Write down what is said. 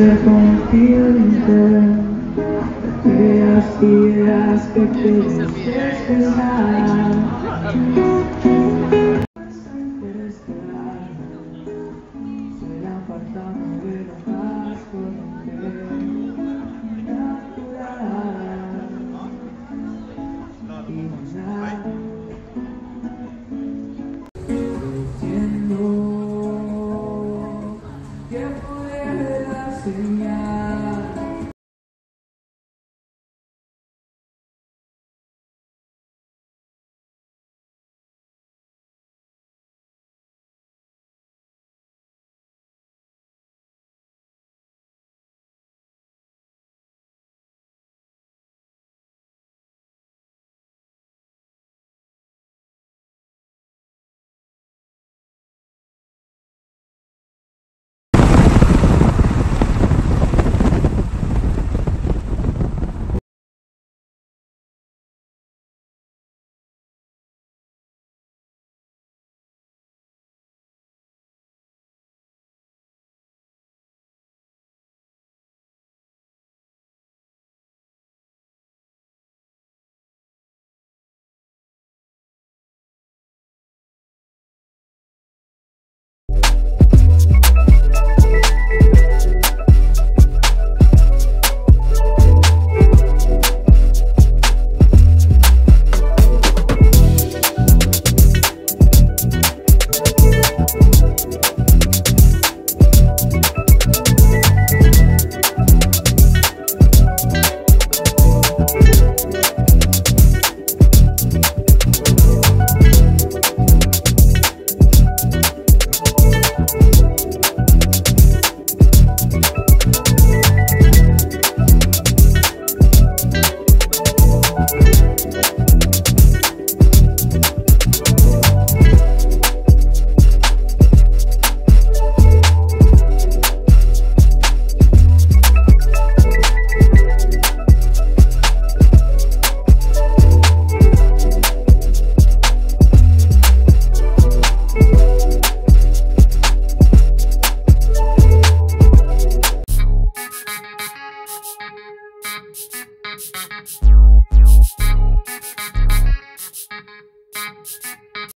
se confían en ideas que quieres esperar. Thank you.